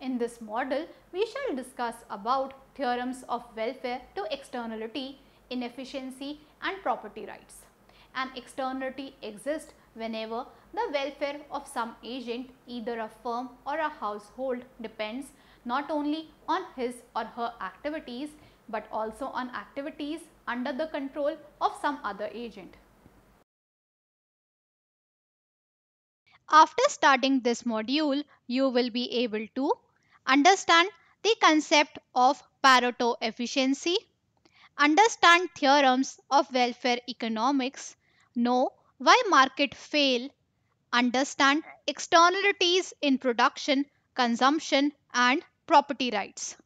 In this model, we shall discuss about theorems of welfare to externality, inefficiency and property rights. An externality exists whenever the welfare of some agent, either a firm or a household depends not only on his or her activities but also on activities under the control of some other agent. After starting this module, you will be able to understand the concept of Pareto efficiency, understand theorems of welfare economics, know why market fail, understand externalities in production, consumption and property rights.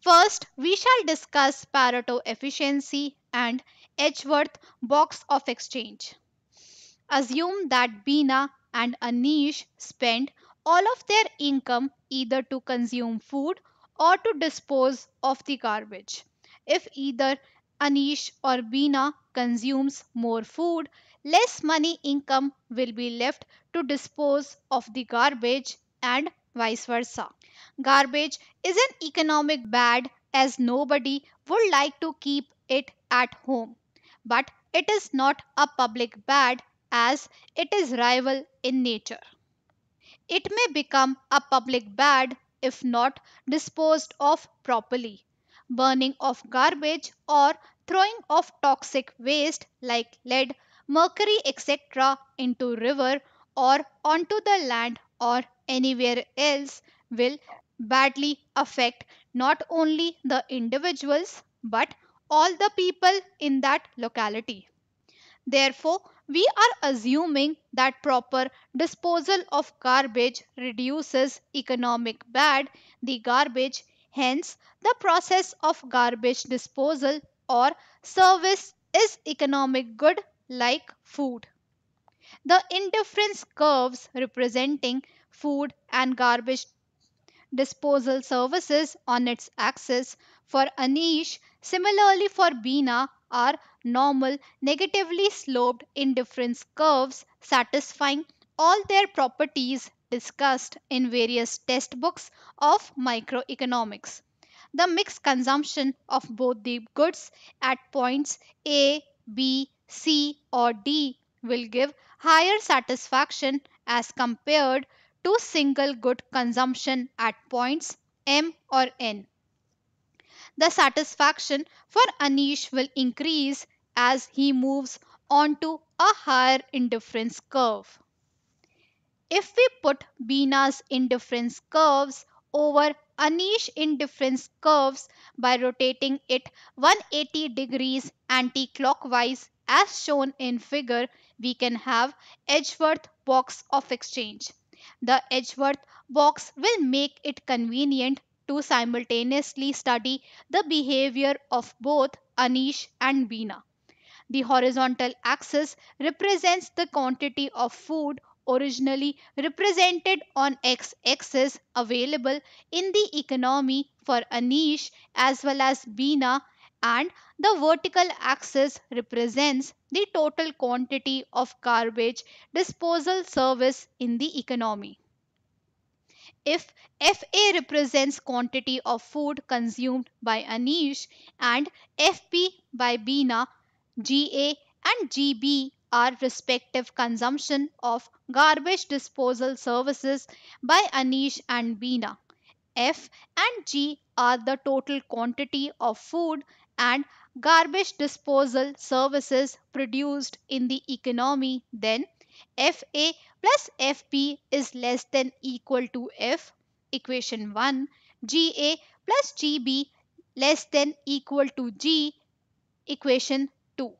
First, we shall discuss Pareto efficiency and Edgeworth box of exchange. Assume that Bina and Anish spend all of their income either to consume food or to dispose of the garbage. If either Anish or Bina consumes more food, less money income will be left to dispose of the garbage and vice versa. Garbage is an economic bad as nobody would like to keep it at home. But it is not a public bad as it is rival in nature. It may become a public bad if not disposed of properly. Burning of garbage or throwing of toxic waste like lead, mercury, etc. into river or onto the land or anywhere else will badly affect not only the individuals but all the people in that locality. Therefore, we are assuming that proper disposal of garbage reduces economic bad the garbage hence the process of garbage disposal or service is economic good like food. The indifference curves representing food and garbage disposal services on its axis for Anish similarly for Bina are normal negatively sloped indifference curves satisfying all their properties discussed in various textbooks of microeconomics. The mixed consumption of both the goods at points A, B, C or D will give higher satisfaction as compared to single good consumption at points M or N. The satisfaction for Anish will increase as he moves onto a higher indifference curve. If we put Bina's indifference curves over Anish indifference curves by rotating it 180 degrees anti-clockwise as shown in figure, we can have Edgeworth box of exchange. The Edgeworth box will make it convenient to simultaneously study the behavior of both Anish and Bina. The horizontal axis represents the quantity of food originally represented on x-axis available in the economy for Anish as well as Bina and the vertical axis represents the total quantity of garbage disposal service in the economy. If FA represents quantity of food consumed by Anish and FB by Bina, GA and GB are respective consumption of garbage disposal services by Anish and Bina. F and G are the total quantity of food and garbage disposal services produced in the economy then FA plus FB is less than equal to F equation 1 GA plus GB less than equal to G equation 2.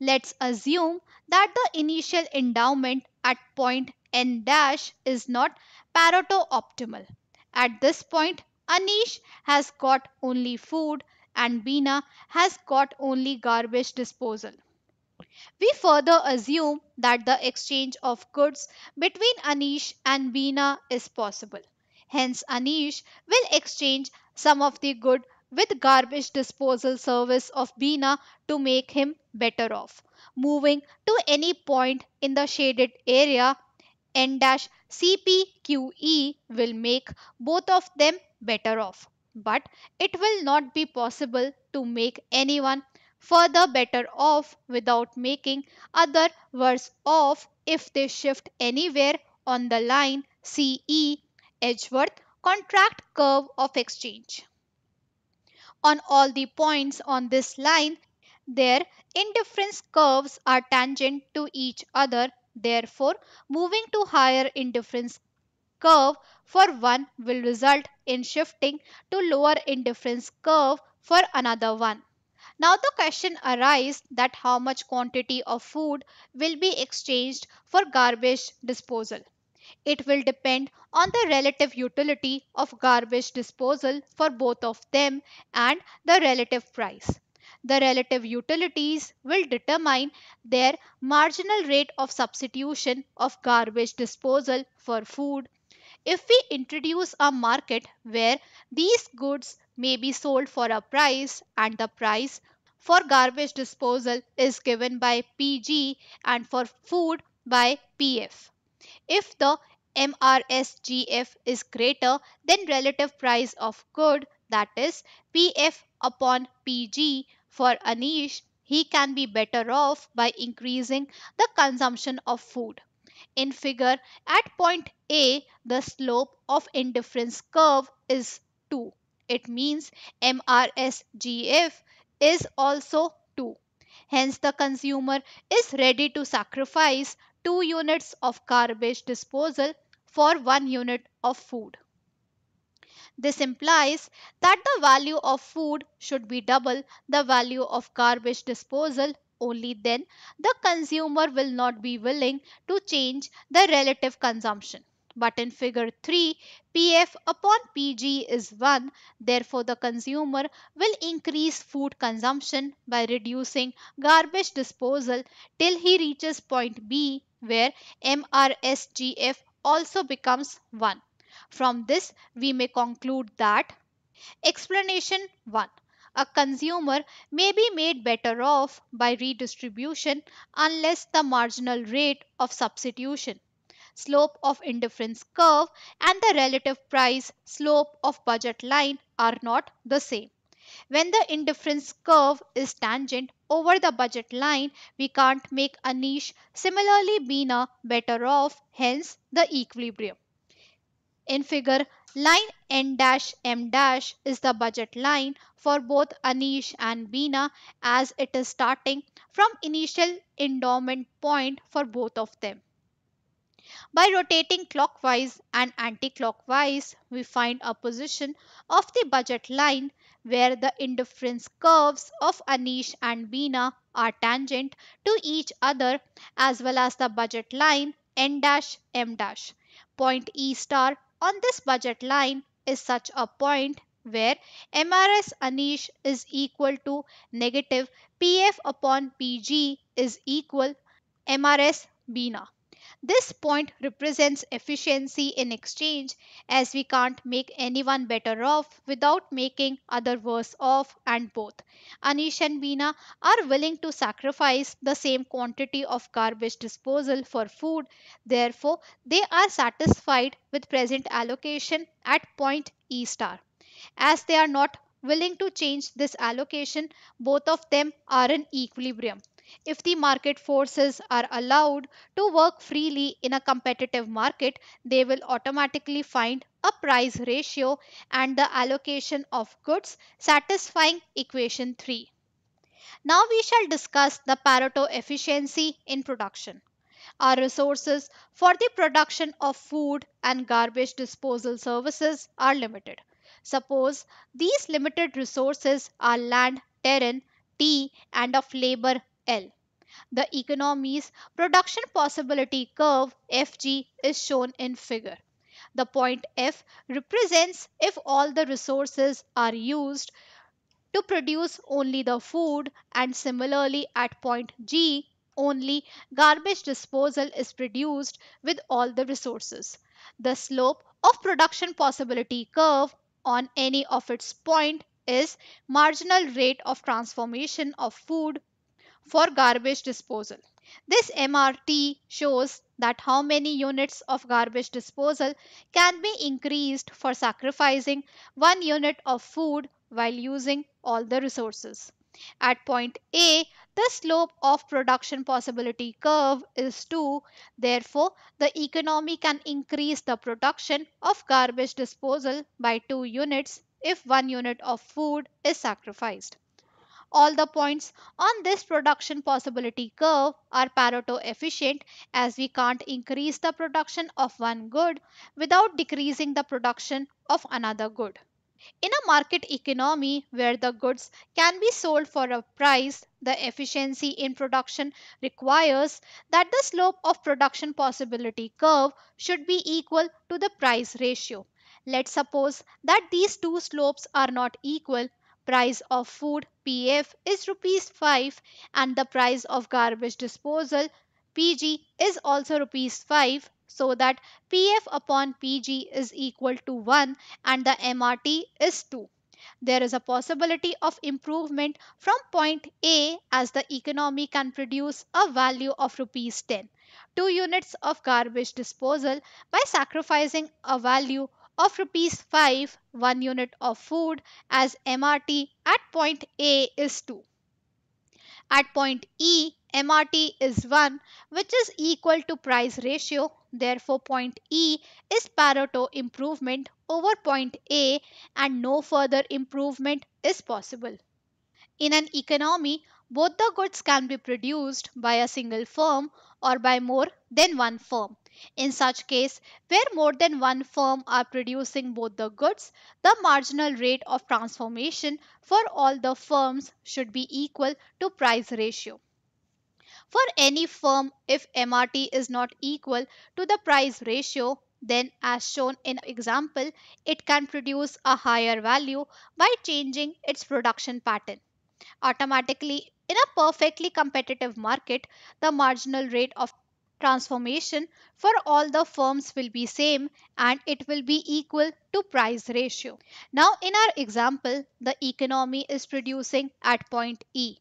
Let's assume that the initial endowment at point N dash is not Pareto optimal. At this point Anish has got only food and Bina has got only garbage disposal. We further assume that the exchange of goods between Anish and Bina is possible. Hence, Anish will exchange some of the good with garbage disposal service of Bina to make him better off. Moving to any point in the shaded area, N dash CPQE will make both of them better off. But it will not be possible to make anyone further better off without making other worse off if they shift anywhere on the line CE Edgeworth contract curve of exchange. On all the points on this line, their indifference curves are tangent to each other. Therefore, moving to higher indifference curve for one will result in shifting to lower indifference curve for another one. Now the question arises that how much quantity of food will be exchanged for garbage disposal. It will depend on the relative utility of garbage disposal for both of them and the relative price. The relative utilities will determine their marginal rate of substitution of garbage disposal for food. If we introduce a market where these goods may be sold for a price and the price for garbage disposal is given by PG and for food by PF. If the MRSGF is greater than relative price of good that is PF upon PG for Anish, he can be better off by increasing the consumption of food. In figure at point A, the slope of indifference curve is 2. It means MRSGF is also 2. Hence, the consumer is ready to sacrifice 2 units of garbage disposal for 1 unit of food. This implies that the value of food should be double the value of garbage disposal. Only then the consumer will not be willing to change the relative consumption. But in figure 3, PF upon PG is 1. Therefore, the consumer will increase food consumption by reducing garbage disposal till he reaches point B where MRSGF also becomes 1. From this, we may conclude that Explanation 1. A consumer may be made better off by redistribution unless the marginal rate of substitution slope of indifference curve and the relative price slope of budget line are not the same. When the indifference curve is tangent over the budget line, we can't make Anish similarly Bina better off, hence the equilibrium. In figure, line N dash M dash is the budget line for both Anish and Bina as it is starting from initial endowment point for both of them. By rotating clockwise and anti-clockwise, we find a position of the budget line where the indifference curves of Anish and Bina are tangent to each other as well as the budget line N dash M dash. Point E star on this budget line is such a point where MRS Anish is equal to negative PF upon PG is equal MRS Bina. This point represents efficiency in exchange as we can't make anyone better off without making other worse off and both. Anish and Bina are willing to sacrifice the same quantity of garbage disposal for food. Therefore, they are satisfied with present allocation at point E star. As they are not willing to change this allocation, both of them are in equilibrium. If the market forces are allowed to work freely in a competitive market, they will automatically find a price ratio and the allocation of goods satisfying equation 3. Now we shall discuss the Pareto efficiency in production. Our resources for the production of food and garbage disposal services are limited. Suppose these limited resources are land, terrain, T and of labor L. The economy's production possibility curve FG is shown in figure. The point F represents if all the resources are used to produce only the food and similarly at point G only garbage disposal is produced with all the resources. The slope of production possibility curve on any of its point is marginal rate of transformation of food for garbage disposal. This MRT shows that how many units of garbage disposal can be increased for sacrificing one unit of food while using all the resources. At point A, the slope of production possibility curve is 2. Therefore, the economy can increase the production of garbage disposal by 2 units if 1 unit of food is sacrificed. All the points on this production possibility curve are Pareto efficient as we can't increase the production of one good without decreasing the production of another good. In a market economy where the goods can be sold for a price, the efficiency in production requires that the slope of production possibility curve should be equal to the price ratio. Let's suppose that these two slopes are not equal. Price of food PF is rupees 5 and the price of garbage disposal PG is also rupees 5 so that PF upon PG is equal to 1 and the MRT is 2. There is a possibility of improvement from point A as the economy can produce a value of rupees 10, 2 units of garbage disposal by sacrificing a value of rupees 5 1 unit of food as MRT at point A is 2. At point E, MRT is 1 which is equal to price ratio. Therefore, point E is Pareto improvement over point A and no further improvement is possible. In an economy, both the goods can be produced by a single firm or by more than one firm. In such case, where more than one firm are producing both the goods, the marginal rate of transformation for all the firms should be equal to price ratio. For any firm, if MRT is not equal to the price ratio, then as shown in example, it can produce a higher value by changing its production pattern. Automatically, in a perfectly competitive market, the marginal rate of transformation for all the firms will be same and it will be equal to price ratio. Now in our example, the economy is producing at point E.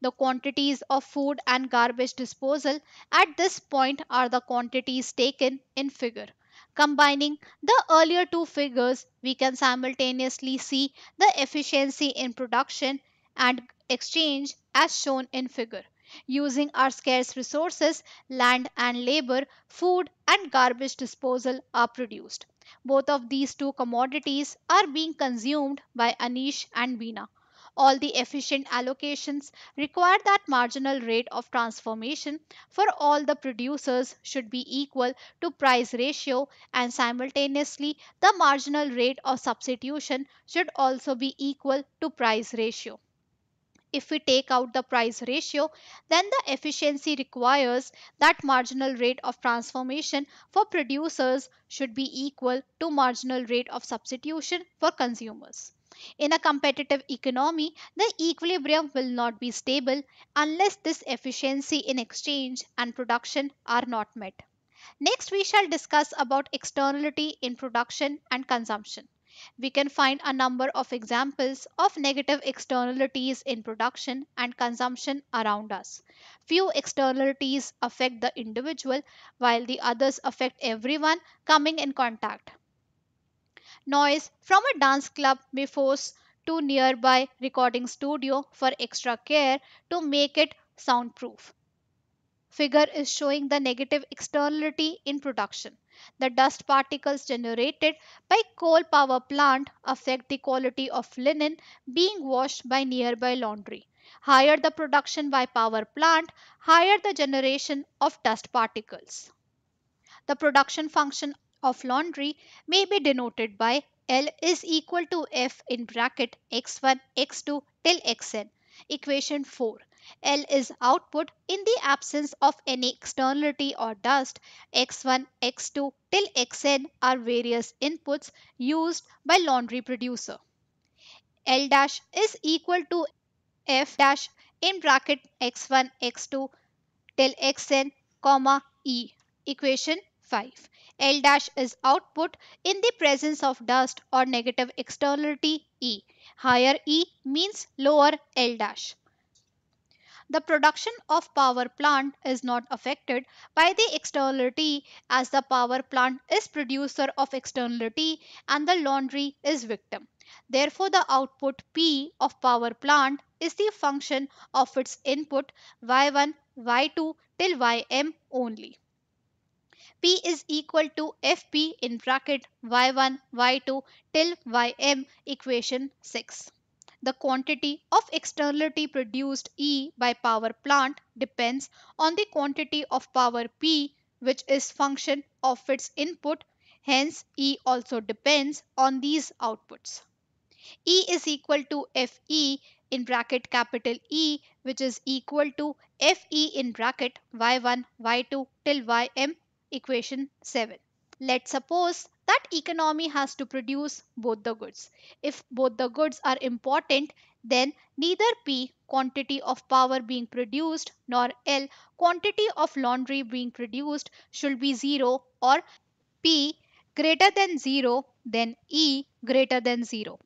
The quantities of food and garbage disposal at this point are the quantities taken in figure. Combining the earlier two figures, we can simultaneously see the efficiency in production and exchange as shown in figure. Using our scarce resources, land and labor, food and garbage disposal are produced. Both of these two commodities are being consumed by Anish and Veena. All the efficient allocations require that marginal rate of transformation for all the producers should be equal to price ratio and simultaneously the marginal rate of substitution should also be equal to price ratio. If we take out the price ratio, then the efficiency requires that marginal rate of transformation for producers should be equal to marginal rate of substitution for consumers. In a competitive economy, the equilibrium will not be stable unless this efficiency in exchange and production are not met. Next, we shall discuss about externality in production and consumption. We can find a number of examples of negative externalities in production and consumption around us. Few externalities affect the individual while the others affect everyone coming in contact. Noise from a dance club may force to nearby recording studio for extra care to make it soundproof. Figure is showing the negative externality in production. The dust particles generated by coal power plant affect the quality of linen being washed by nearby laundry. Higher the production by power plant, higher the generation of dust particles. The production function of laundry may be denoted by L is equal to F in bracket x1, x2 till xn. Equation 4. L is output in the absence of any externality or dust. x1, x2 till xn are various inputs used by laundry producer. L dash is equal to F dash in bracket x1, x2 till xn, comma E. Equation 5. L dash is output in the presence of dust or negative externality E. Higher E means lower L dash. The production of power plant is not affected by the externality as the power plant is producer of externality and the laundry is victim. Therefore, the output P of power plant is the function of its input y1, y2 till ym only. P is equal to Fp in bracket y1, y2 till ym equation 6. The quantity of externality produced E by power plant depends on the quantity of power P which is function of its input hence E also depends on these outputs. E is equal to Fe in bracket capital E which is equal to Fe in bracket y1 y2 till ym equation 7. Let's suppose that economy has to produce both the goods. If both the goods are important, then neither P quantity of power being produced nor L quantity of laundry being produced should be 0 or P greater than 0 then E greater than 0.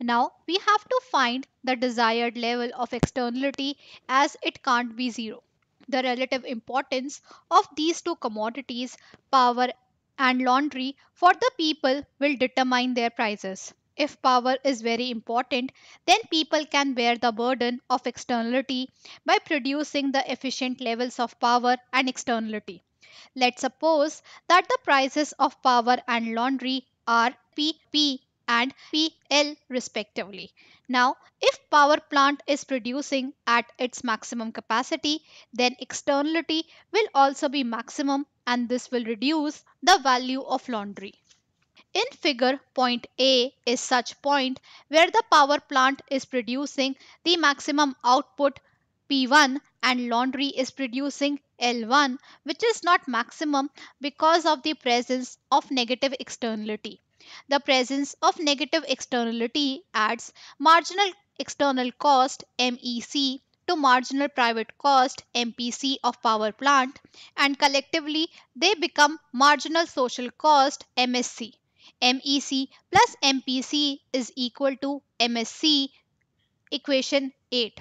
Now we have to find the desired level of externality as it can't be 0 the relative importance of these two commodities, power and laundry, for the people will determine their prices. If power is very important, then people can bear the burden of externality by producing the efficient levels of power and externality. Let's suppose that the prices of power and laundry are PP and PL respectively. Now, if power plant is producing at its maximum capacity, then externality will also be maximum and this will reduce the value of laundry. In figure, point A is such point where the power plant is producing the maximum output P1 and laundry is producing L1 which is not maximum because of the presence of negative externality. The presence of negative externality adds marginal external cost MEC to marginal private cost MPC of power plant and collectively they become marginal social cost MSC. MEC plus MPC is equal to MSC equation 8.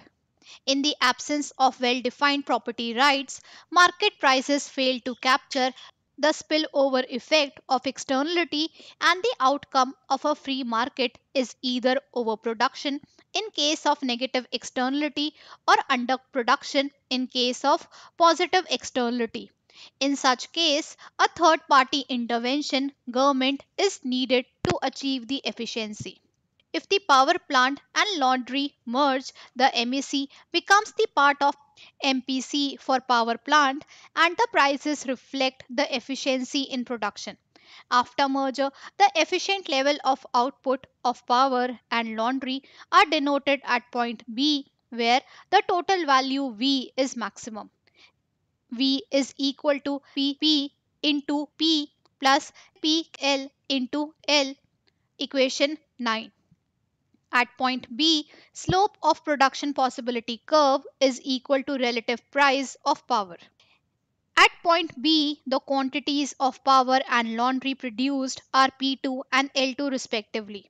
In the absence of well defined property rights, market prices fail to capture the spillover effect of externality and the outcome of a free market is either overproduction in case of negative externality or underproduction in case of positive externality. In such case, a third party intervention government is needed to achieve the efficiency. If the power plant and laundry merge, the MEC becomes the part of MPC for power plant and the prices reflect the efficiency in production. After merger, the efficient level of output of power and laundry are denoted at point B where the total value V is maximum. V is equal to PP into P plus PL into L equation 9. At point B, slope of production possibility curve is equal to relative price of power. At point B, the quantities of power and laundry produced are P2 and L2 respectively.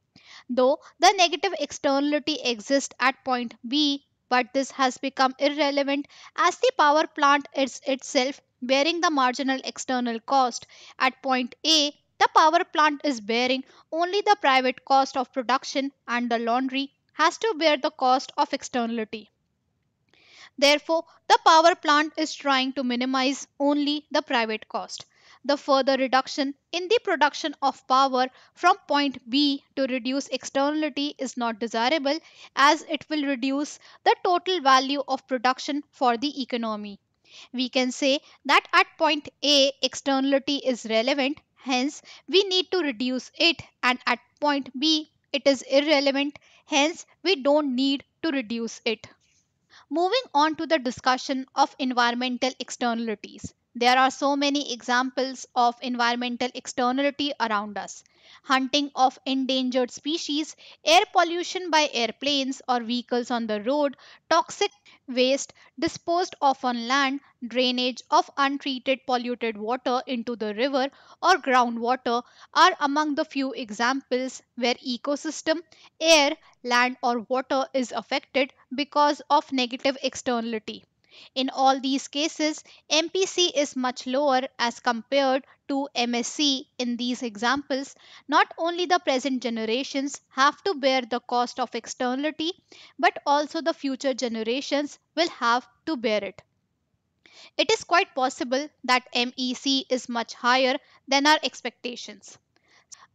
Though the negative externality exists at point B, but this has become irrelevant as the power plant is itself bearing the marginal external cost. At point A, the power plant is bearing only the private cost of production and the laundry has to bear the cost of externality. Therefore, the power plant is trying to minimize only the private cost. The further reduction in the production of power from point B to reduce externality is not desirable as it will reduce the total value of production for the economy. We can say that at point A externality is relevant hence we need to reduce it and at point B it is irrelevant hence we don't need to reduce it. Moving on to the discussion of environmental externalities. There are so many examples of environmental externality around us. Hunting of endangered species, air pollution by airplanes or vehicles on the road, toxic waste disposed of on land, drainage of untreated polluted water into the river or groundwater are among the few examples where ecosystem, air, land or water is affected because of negative externality. In all these cases, MPC is much lower as compared to MSC in these examples. Not only the present generations have to bear the cost of externality, but also the future generations will have to bear it. It is quite possible that MEC is much higher than our expectations.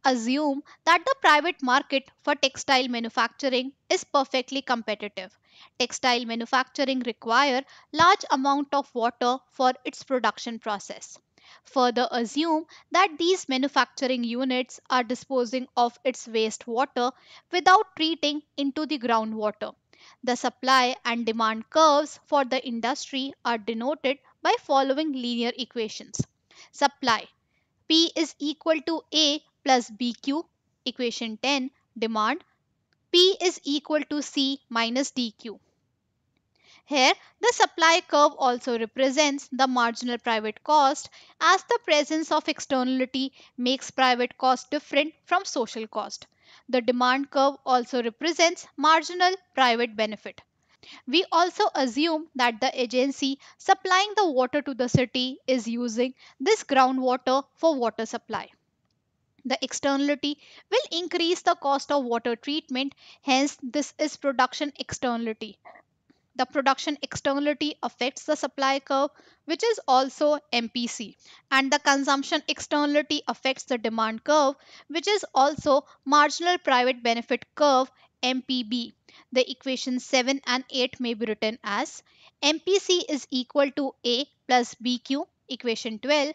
Assume that the private market for textile manufacturing is perfectly competitive. Textile manufacturing require large amount of water for its production process. Further assume that these manufacturing units are disposing of its wastewater without treating into the groundwater. The supply and demand curves for the industry are denoted by following linear equations. Supply P is equal to A plus BQ, equation 10, demand P is equal to C minus DQ. Here, the supply curve also represents the marginal private cost as the presence of externality makes private cost different from social cost. The demand curve also represents marginal private benefit. We also assume that the agency supplying the water to the city is using this groundwater for water supply. The externality will increase the cost of water treatment, hence, this is production externality. The production externality affects the supply curve, which is also MPC, and the consumption externality affects the demand curve, which is also marginal private benefit curve MPB. The equation 7 and 8 may be written as MPC is equal to A plus BQ, equation 12.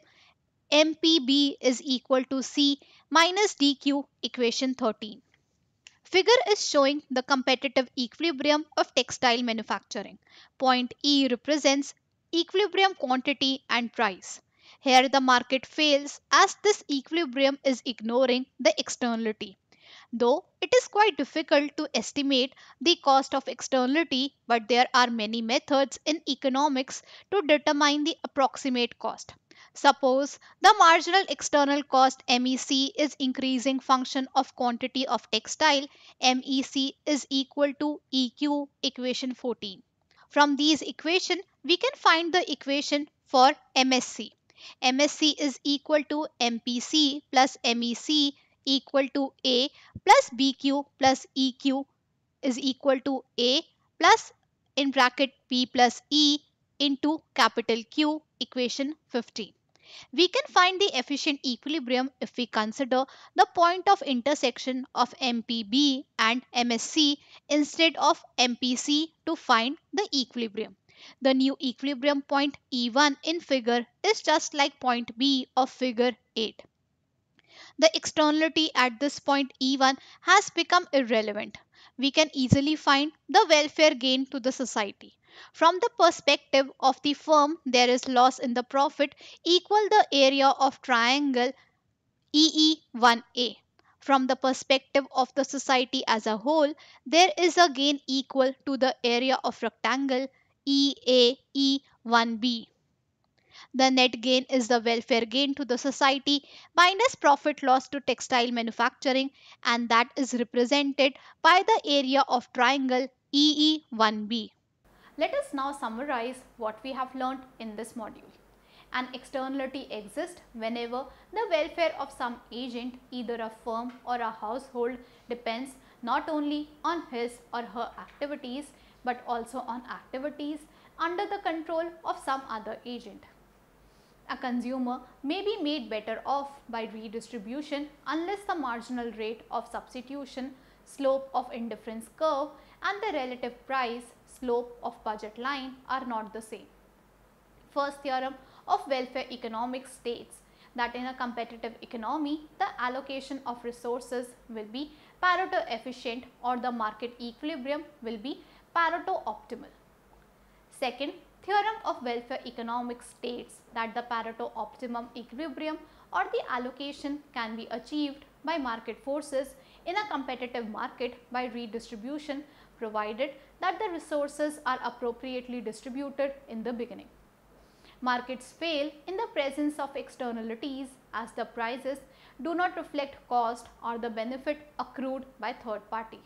MPB is equal to C minus DQ, equation 13. Figure is showing the competitive equilibrium of textile manufacturing. Point E represents equilibrium quantity and price. Here the market fails as this equilibrium is ignoring the externality. Though it is quite difficult to estimate the cost of externality, but there are many methods in economics to determine the approximate cost. Suppose the marginal external cost MEC is increasing function of quantity of textile MEC is equal to EQ equation 14. From these equation we can find the equation for MSC. MSC is equal to MPC plus MEC equal to A plus BQ plus EQ is equal to A plus in bracket P plus E into capital Q equation 15. We can find the efficient equilibrium if we consider the point of intersection of MPB and MSC instead of MPC to find the equilibrium. The new equilibrium point E1 in figure is just like point B of figure 8. The externality at this point E1 has become irrelevant. We can easily find the welfare gain to the society. From the perspective of the firm, there is loss in the profit equal the area of triangle EE1A. From the perspective of the society as a whole, there is a gain equal to the area of rectangle EAE1B. The net gain is the welfare gain to the society minus profit loss to textile manufacturing and that is represented by the area of triangle EE1B. Let us now summarize what we have learned in this module. An externality exists whenever the welfare of some agent, either a firm or a household, depends not only on his or her activities but also on activities under the control of some other agent. A consumer may be made better off by redistribution unless the marginal rate of substitution, slope of indifference curve and the relative price slope of budget line are not the same. First theorem of welfare economics states that in a competitive economy, the allocation of resources will be Pareto efficient or the market equilibrium will be Pareto optimal. Second, theorem of welfare economics states that the Pareto optimum equilibrium or the allocation can be achieved by market forces in a competitive market by redistribution provided that the resources are appropriately distributed in the beginning. Markets fail in the presence of externalities as the prices do not reflect cost or the benefit accrued by third party.